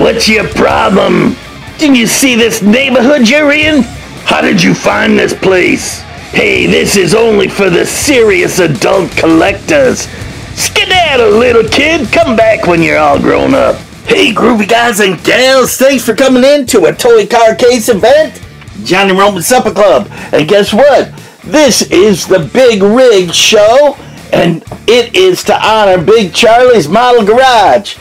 What's your problem? Didn't you see this neighborhood you're in? How did you find this place? Hey, this is only for the serious adult collectors. Skedaddle, little kid. Come back when you're all grown up. Hey, groovy guys and gals, thanks for coming in to a Toy Car Case event. Johnny Roman Supper Club. And guess what? This is the Big Rig Show, and it is to honor Big Charlie's Model Garage.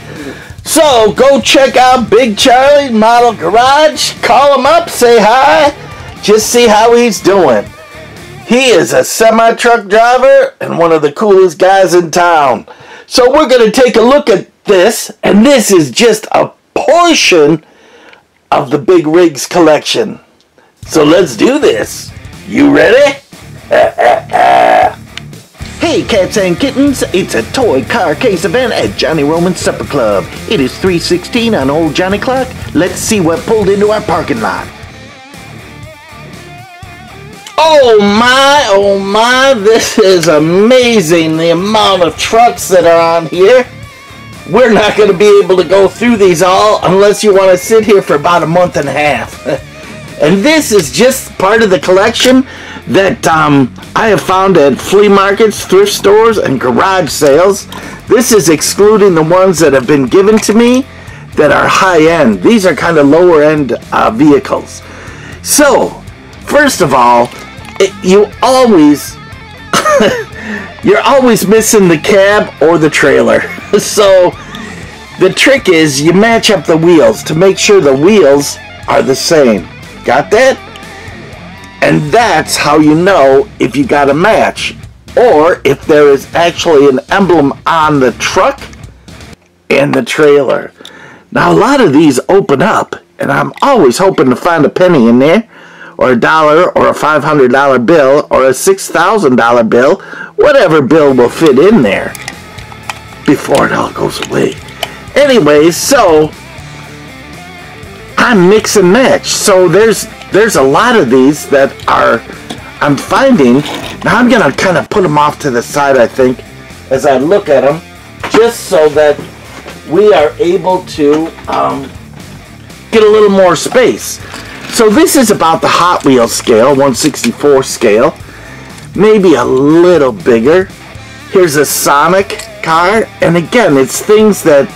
So go check out Big Charlie's Model Garage. Call him up, say hi, just see how he's doing. He is a semi truck driver and one of the coolest guys in town. So we're going to take a look at this, and this is just a portion of the Big Rigs collection. So let's do this. You ready? Hey, cats and kittens, it's a toy car case event at Johnny Roman's Supper Club. It is 316 on Old Johnny Clock. Let's see what pulled into our parking lot. Oh my, oh my, this is amazing the amount of trucks that are on here. We're not going to be able to go through these all unless you want to sit here for about a month and a half. and this is just part of the collection that um, I have found at flea markets, thrift stores, and garage sales. This is excluding the ones that have been given to me that are high end. These are kind of lower end uh, vehicles. So, first of all, it, you always you're always missing the cab or the trailer. so the trick is you match up the wheels to make sure the wheels are the same. Got that? And that's how you know if you got a match or if there is actually an emblem on the truck and the trailer. Now, a lot of these open up, and I'm always hoping to find a penny in there, or a dollar, or a $500 bill, or a $6,000 bill, whatever bill will fit in there before it all goes away. Anyways, so I mix and match. So there's there's a lot of these that are I'm finding. Now I'm gonna kind of put them off to the side. I think as I look at them, just so that we are able to um, get a little more space. So this is about the Hot Wheels scale, 164 scale, maybe a little bigger. Here's a Sonic car, and again, it's things that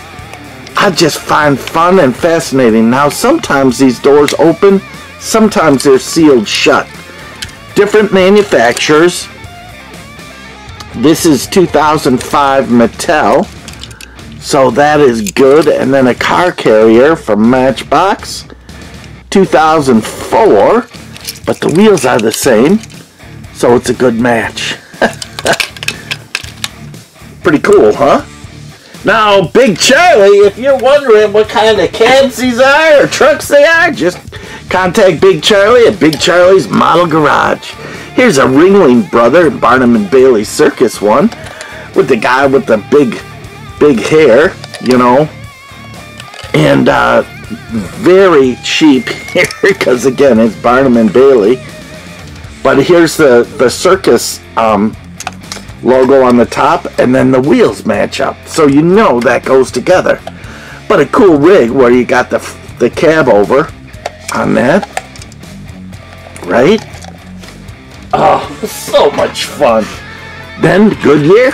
I just find fun and fascinating. Now, sometimes these doors open, sometimes they're sealed shut. Different manufacturers. This is 2005 Mattel. So that is good. And then a car carrier from Matchbox. 2004. But the wheels are the same. So it's a good match. Pretty cool, huh? Now, Big Charlie, if you're wondering what kind of cabs these are or trucks they are, just contact Big Charlie at Big Charlie's Model Garage. Here's a Ringling Brother Barnum and Bailey Circus one with the guy with the big, big hair, you know, and uh, very cheap here because again it's Barnum and Bailey. But here's the the circus um, logo on the top, and then the wheels match up. So you know that goes together. But a cool rig where you got the, the cab over on that. Right? Oh, so much fun. Then Goodyear.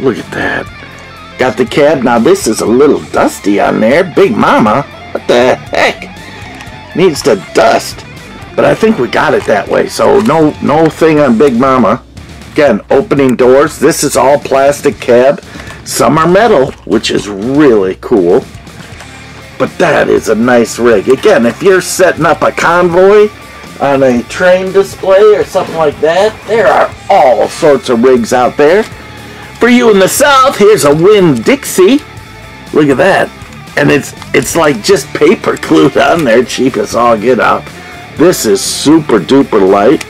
Look at that. Got the cab. Now this is a little dusty on there. Big Mama. What the heck? Needs to dust. But I think we got it that way. So no no thing on Big Mama. Again, opening doors. This is all plastic cab. Some are metal, which is really cool. But that is a nice rig. Again, if you're setting up a convoy on a train display or something like that, there are all sorts of rigs out there. For you in the south, here's a Winn-Dixie. Look at that. And it's it's like just paper glued on there, cheap as all get out. This is super duper light.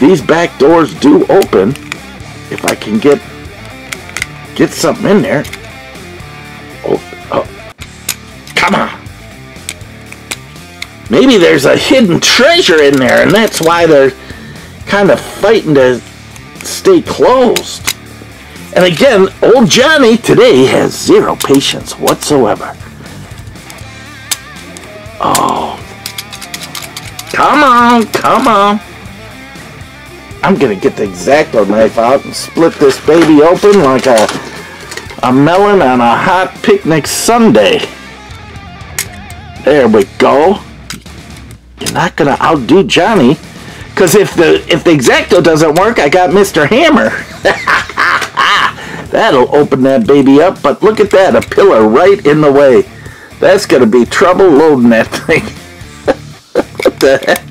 These back doors do open. If I can get get something in there. Come on. Maybe there's a hidden treasure in there, and that's why they're kind of fighting to stay closed. And again, old Johnny today has zero patience whatsoever. Oh. Come on, come on. I'm gonna get the X-Acto knife out and split this baby open like a, a melon on a hot picnic Sunday. There we go. You're not gonna outdo Johnny. Cause if the if the X-Acto doesn't work, I got Mr. Hammer. That'll open that baby up, but look at that, a pillar right in the way. That's gonna be trouble loading that thing. what the heck?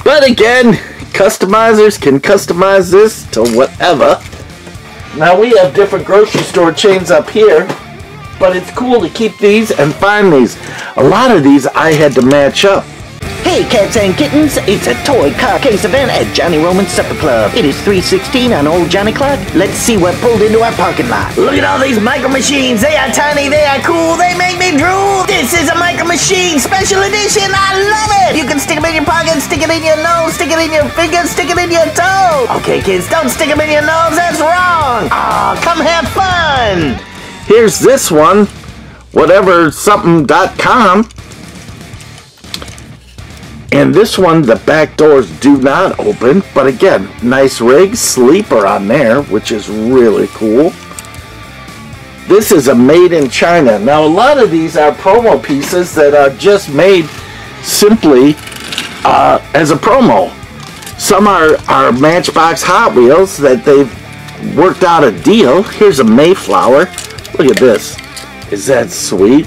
but again, customizers can customize this to whatever. Now we have different grocery store chains up here, but it's cool to keep these and find these. A lot of these I had to match up. Hey cats and kittens, it's a toy car case event at Johnny Roman's Supper Club. It is 316 on Old Johnny Clock. Let's see what pulled into our parking lot. Look at all these micro machines. They are tiny, they are cool, they make me drool. This is a micro machine special edition. I love it. You can stick them in your pocket, stick it in your nose, stick it in your fingers, stick it in your toe. Okay, kids, don't stick them in your nose. That's wrong. Aw, come have fun. Here's this one, whatever something.com. And this one, the back doors do not open, but again, nice rig, sleeper on there, which is really cool. This is a made in China. Now, a lot of these are promo pieces that are just made simply uh, as a promo. Some are, are Matchbox Hot Wheels that they've worked out a deal. Here's a Mayflower. Look at this. Is that sweet?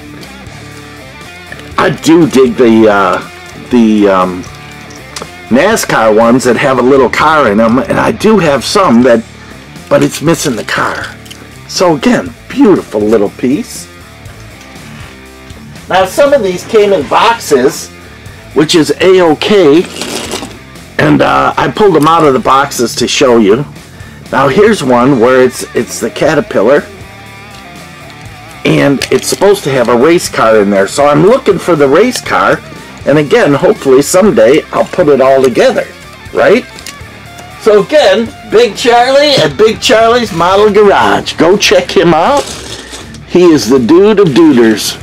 I do dig the uh, the um, NASCAR ones that have a little car in them, and I do have some that, but it's missing the car. So again, beautiful little piece. Now some of these came in boxes, which is a-okay, and uh, I pulled them out of the boxes to show you. Now here's one where it's it's the Caterpillar, and it's supposed to have a race car in there. So I'm looking for the race car, and again, hopefully someday I'll put it all together, right? So again, Big Charlie at Big Charlie's Model Garage. Go check him out. He is the dude of duders.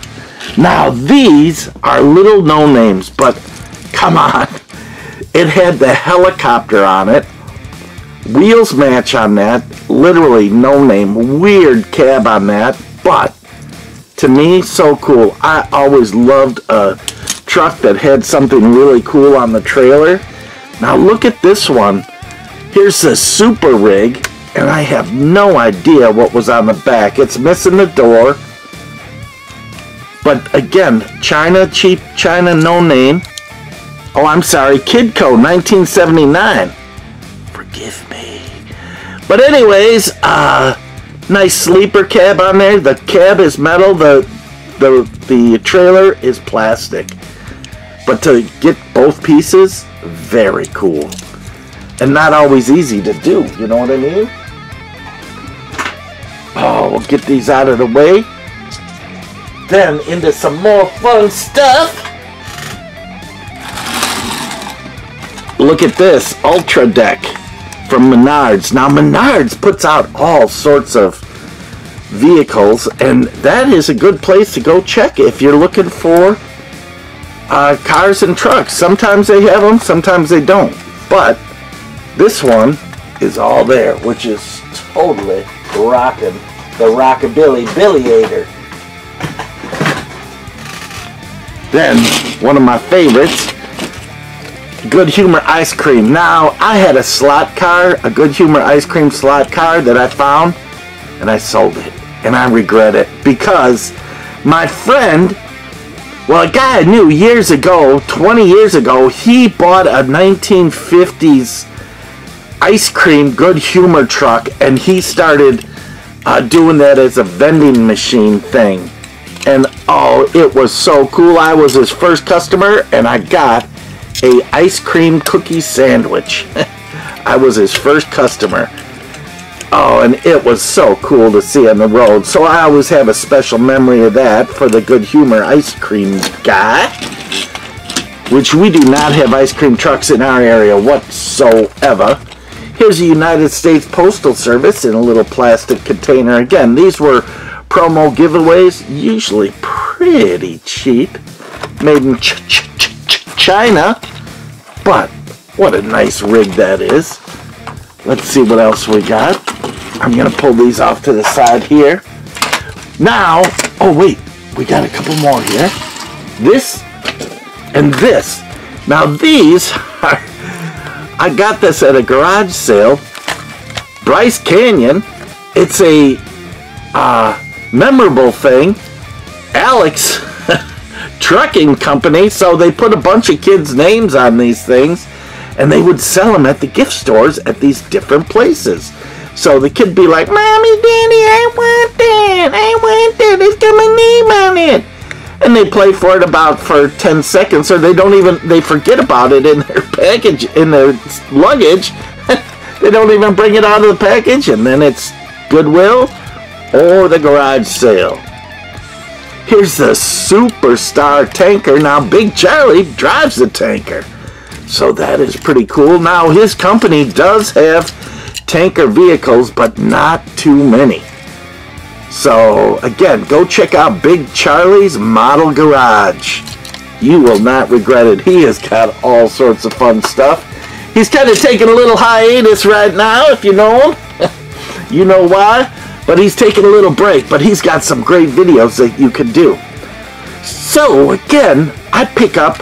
Now these are little no names, but come on. It had the helicopter on it. Wheels match on that. Literally no name. Weird cab on that. But to me, so cool. I always loved a truck that had something really cool on the trailer. Now look at this one. Here's the super rig, and I have no idea what was on the back. It's missing the door. But again, China, cheap China, no name. Oh, I'm sorry, Kidco, 1979. Forgive me. But anyways, uh, nice sleeper cab on there. The cab is metal. The the the trailer is plastic. But to get both pieces, very cool. And not always easy to do, you know what I mean? Oh, we'll get these out of the way. Then into some more fun stuff. Look at this, Ultra Deck from Menards. Now Menards puts out all sorts of vehicles and that is a good place to go check if you're looking for uh, cars and trucks. Sometimes they have them, sometimes they don't. But this one is all there, which is totally rocking the Rockabilly Billyator. Then, one of my favorites, Good Humor Ice Cream. Now, I had a slot car, a Good Humor Ice Cream slot car that I found, and I sold it. And I regret it because my friend, well, a guy I knew years ago, 20 years ago, he bought a 1950s ice cream Good Humor truck, and he started uh, doing that as a vending machine thing. And oh, it was so cool. I was his first customer, and I got a ice cream cookie sandwich. I was his first customer. Oh, and it was so cool to see on the road. So I always have a special memory of that for the good humor ice cream guy. Which we do not have ice cream trucks in our area whatsoever. Here's a United States Postal Service in a little plastic container. Again, these were promo giveaways, usually pretty cheap. made in ch- ch- China. But what a nice rig that is. Let's see what else we got. I'm gonna pull these off to the side here. Now, oh wait, we got a couple more here. This and this. Now these are, I got this at a garage sale. Bryce Canyon. It's a uh, memorable thing. Alex Trucking Company. So they put a bunch of kids' names on these things and they would sell them at the gift stores at these different places. So the kid be like, Mommy, Daddy, I want that. I want that. It's got my name on it. And they play for it about for 10 seconds or they don't even, they forget about it in their package, in their luggage. they don't even bring it out of the package and then it's Goodwill or the garage sale. Here's the superstar tanker. Now Big Charlie drives the tanker. So that is pretty cool. Now his company does have tanker vehicles, but not too many. So again, go check out Big Charlie's Model Garage. You will not regret it. He has got all sorts of fun stuff. He's kind of taking a little hiatus right now, if you know him. you know why? But he's taking a little break, but he's got some great videos that you can do. So again, I pick up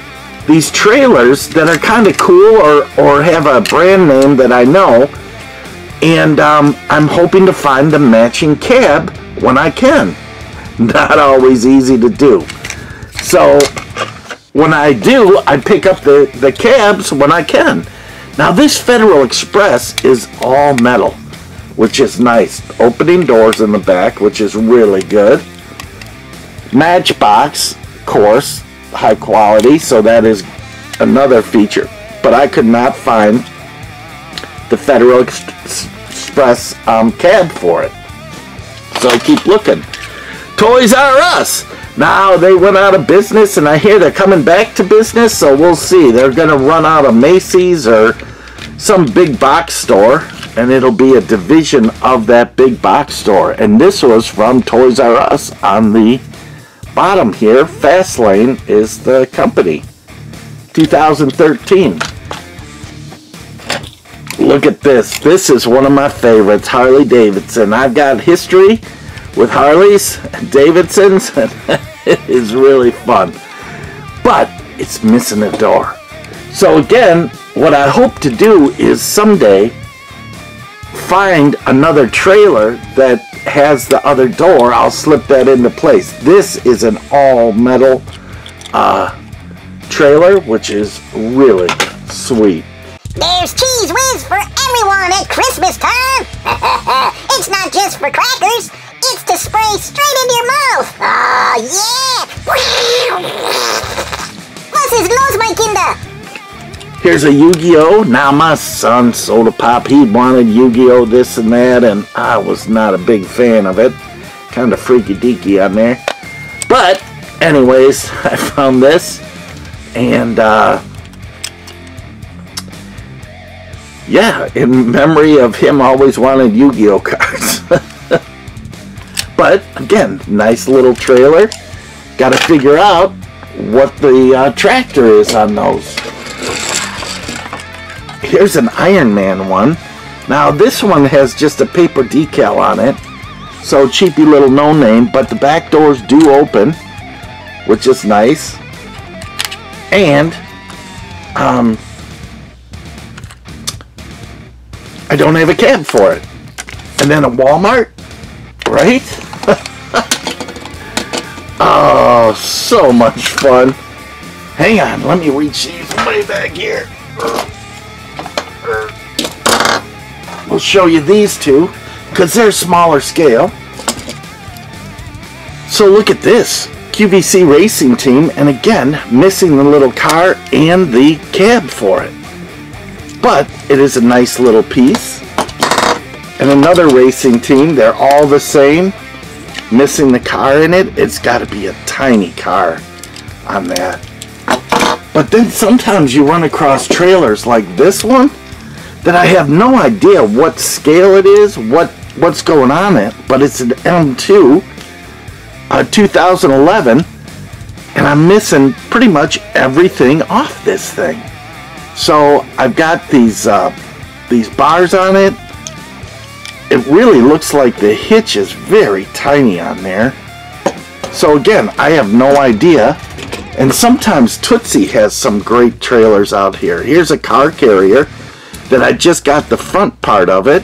these trailers that are kind of cool or, or have a brand name that I know. And um, I'm hoping to find the matching cab when I can. Not always easy to do. So when I do, I pick up the, the cabs when I can. Now this Federal Express is all metal, which is nice. Opening doors in the back, which is really good. Matchbox, of course, high quality, so that is another feature. But I could not find the Federal Ex- Express um, cab for it. So I keep looking. Toys R Us! Now they went out of business, and I hear they're coming back to business, so we'll see. They're going to run out of Macy's or some big box store, and it'll be a division of that big box store. And this was from Toys R Us on the bottom here. Fastlane is the company. 2013. Look at this. This is one of my favorites, Harley Davidson. I've got history with Harleys and Davidsons, and it is really fun. But it's missing a door. So again, what I hope to do is someday find another trailer that has the other door. I'll slip that into place. This is an all metal uh, trailer, which is really sweet. There's Cheez Whiz for everyone at Christmas time. it's not just for crackers. It's to spray straight into your mouth. Oh, yeah. Was ist los, my Kinder? Here's a Yu-Gi-Oh! Now my son soda pop. He wanted Yu-Gi-Oh! this and that, and I was not a big fan of it. Kind of freaky deaky on there. But, anyways, I found this, and uh, yeah, in memory of him always wanting Yu-Gi-Oh! cards. but again, nice little trailer. Got to figure out what the uh, tractor is on those. Here's an Iron Man one. Now this one has just a paper decal on it. So cheapy little no name, but the back doors do open, which is nice. And um I don't have a cab for it. And then a Walmart, right? oh, so much fun. Hang on, let me reach way back here. We'll show you these two because they're smaller scale. So look at this QVC racing team, and again, missing the little car and the cab for it. But it is a nice little piece. And another racing team, they're all the same. Missing the car in it, it's got to be a tiny car on that. But then sometimes you run across trailers like this one that I have no idea what scale it is, what what's going on it, but it's an M2, uh, 2011, and I'm missing pretty much everything off this thing. So I've got these uh, these bars on it. It really looks like the hitch is very tiny on there. So again, I have no idea. And sometimes Tootsie has some great trailers out here. Here's a car carrier that I just got the front part of it.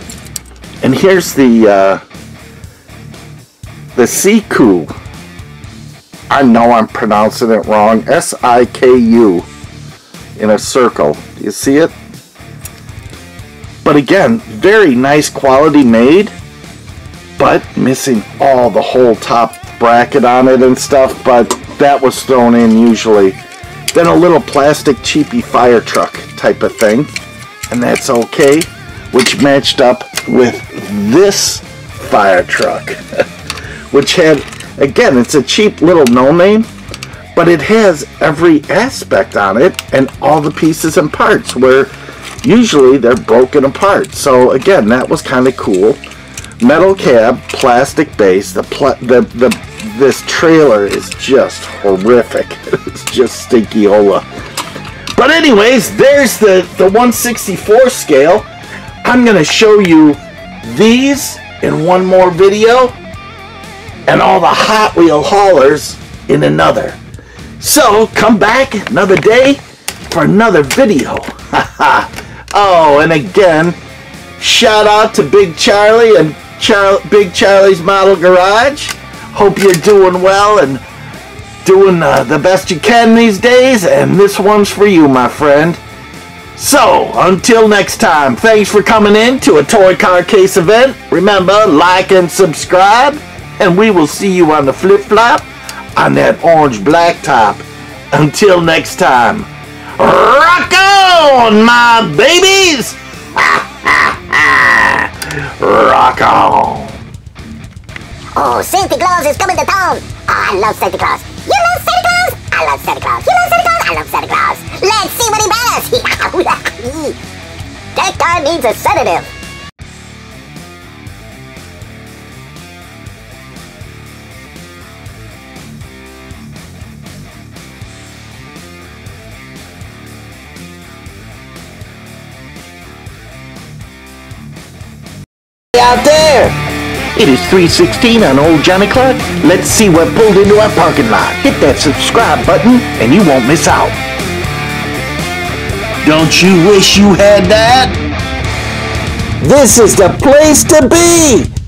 And here's the uh, the Siku. I know I'm pronouncing it wrong. S-I-K-U in a circle. Do you see it? But again, very nice quality made, but missing all the whole top bracket on it and stuff, but that was thrown in usually. Then a little plastic cheapy fire truck type of thing, and that's okay, which matched up with this fire truck, which had, again, it's a cheap little no-name, but it has every aspect on it and all the pieces and parts where usually they're broken apart. So again, that was kind of cool. Metal cab, plastic base. The, pl the the this trailer is just horrific. it's just stinky hola. But anyways, there's the the 164 scale. I'm gonna show you these in one more video, and all the Hot Wheel haulers in another. So come back another day for another video. oh, and again, shout out to Big Charlie and Char Big Charlie's Model Garage. Hope you're doing well and doing uh, the best you can these days. And this one's for you, my friend. So, until next time, thanks for coming in to a Toy Car Case event. Remember, like and subscribe, and we will see you on the flip-flop on that orange blacktop. Until next time, rock on, my babies! rock on! Oh, Santa Claus is coming to town! Oh, I love Santa Claus! You love Santa Claus? I love Santa Claus! You love Santa Claus? I love Santa Claus! Let's see what he has! that car needs a sedative! It is 316 on Old Johnny Clark. Let's see what pulled into our parking lot. Hit that subscribe button and you won't miss out. Don't you wish you had that? This is the place to be!